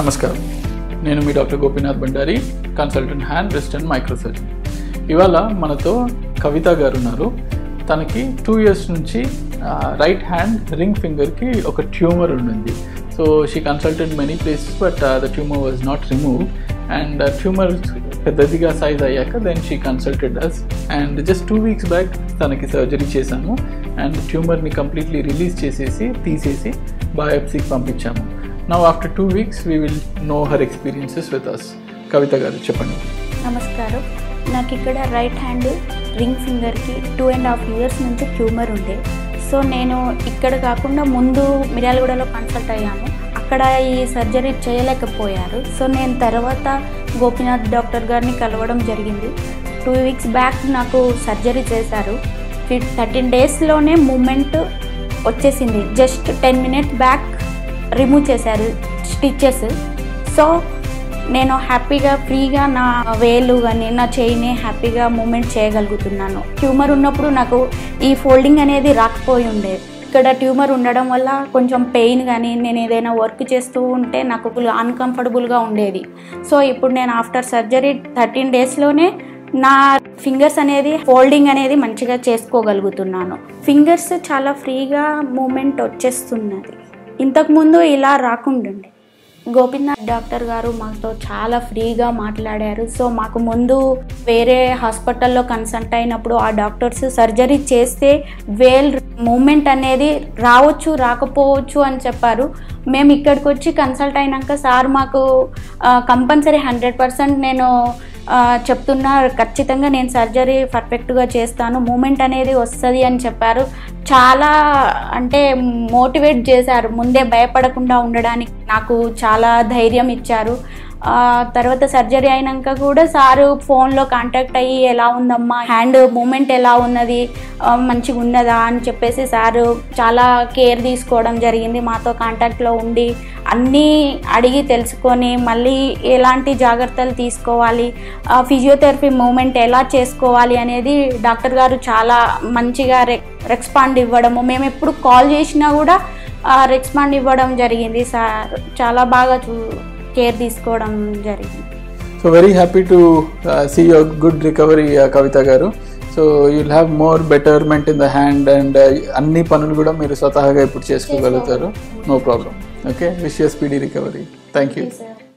నమస్కారం. నేను మీ doctor Gopinath Bhandari consultant hand breast and microsurgeon. ఇవాళ మనతో కవిత గారు ఉన్నారు తనకి టూ ఇయర్స్ నుంచి రైట్ హ్యాండ్ రింగ్ ఫింగర్కి ఒక ట్యూమర్ ఉండింది. So she consulted many places but the tumour was not remove and tumour పెద్దదిగా సైజ్ అయ్యాక then she consulted us and just two weeks back తనకి సర్జరీ చేశాము అండ్ ట్యూమర్ని completely release చేసేసి తీసేసి బయోప్సీకి పంపించాము. Now after two weeks we will know her experiences with us Kavitha garu చెప్పండి. నమస్కారం. నాకు ఇక్కడ రైట్ హ్యాండ్ రింగ్ ఫింగర్కి టూ అండ్ హాఫ్ ఇయర్స్ నుంచి ట్యూమర్ ఉండే. సో నేను ఇక్కడ కాకుండా ముందు మిర్యాలగూడలో కన్సల్ట్ అయ్యాను. అక్కడ ఈ సర్జరీ చేయలేకపోయారు. సో నేను తర్వాత గోపీనాథ్ డాక్టర్ గారిని కలవడం జరిగింది. టూ వీక్స్ బ్యాక్ నాకు సర్జరీ చేశారు. థర్టీన్ డేస్లోనే మూమెంట్ వచ్చేసింది. Just ten minutes back remove చేశారు స్టిచ్చెస్ సో నేను హ్యాపీగా ఫ్రీగా నా వేలు కానీ నా చేయిని హ్యాపీగా మూమెంట్ చేయగలుగుతున్నాను. ట్యూమర్ ఉన్నప్పుడు నాకు ఈ ఫోల్డింగ్ అనేది రాకపోయి ఉండేది ఇక్కడ ట్యూమర్ ఉండడం వల్ల కొంచెం పెయిన్ కానీ నేను ఏదైనా వర్క్ చేస్తూ ఉంటే నాకు అన్కంఫర్టబుల్గా ఉండేది. సో ఇప్పుడు నేను ఆఫ్టర్ సర్జరీ థర్టీన్ డేస్లోనే నా ఫింగర్స్ అనేది ఫోల్డింగ్ అనేది మంచిగా చేసుకోగలుగుతున్నాను. ఫింగర్స్ చాలా ఫ్రీగా మూమెంట్ వచ్చేస్తున్నది. ఇంతకుముందు ఇలా రాకుండండి. గోపీనాథ్ డాక్టర్ గారు మాతో చాలా ఫ్రీగా మాట్లాడారు. సో మాకు ముందు వేరే హాస్పిటల్లో కన్సల్ట్ అయినప్పుడు ఆ డాక్టర్స్ సర్జరీ చేస్తే వేల్ మూమెంట్ అనేది రావచ్చు రాకపోవచ్చు అని చెప్పారు. మేము ఇక్కడికి వచ్చి కన్సల్ట్ అయినాక సార్ మాకు కంపల్సరీ హండ్రెడ్ పర్సెంట్ నేను చెప్తున్నా ఖచ్చితంగా నేను సర్జరీ పర్ఫెక్ట్గా చేస్తాను. మూమెంట్ అనేది వస్తుంది అని చెప్పారు. చాలా అంటే మోటివేట్ చేశారు. ముందే భయపడకుండా ఉండడానికి నాకు చాలా ధైర్యం ఇచ్చారు. తర్వాత సర్జరీ అయినాక కూడా సారు ఫోన్లో కాంటాక్ట్ అయ్యి ఎలా ఉందమ్మా? హ్యాండ్ మూమెంట్ ఎలా ఉన్నది? మంచిగా ఉన్నదా? అని చెప్పేసి సారు చాలా కేర్ తీసుకోవడం జరిగింది. మాతో కాంటాక్ట్లో ఉండి అన్నీ అడిగి తెలుసుకొని మళ్ళీ ఎలాంటి జాగ్రత్తలు తీసుకోవాలి ఫిజియోథెరపీ మూమెంట్ ఎలా చేసుకోవాలి అనేది డాక్టర్ గారు చాలా మంచిగా రెస్పాండ్ ఇవ్వడము. మేము ఎప్పుడు కాల్ చేసినా కూడా రెస్పాండ్ ఇవ్వడం జరిగింది సార్. చాలా బాగా చూ కేర్ తీసుకోవడం జరిగింది. So very happy to see your good recovery Kavitha garu. So you'll have more betterment in the hand and అన్ని పనులు కూడా మీరు స్వతహాగా ఇప్పుడు చేసుకోగలుగుతారు. No problem Okay, wish you a speedy recovery. Thank you. Thank you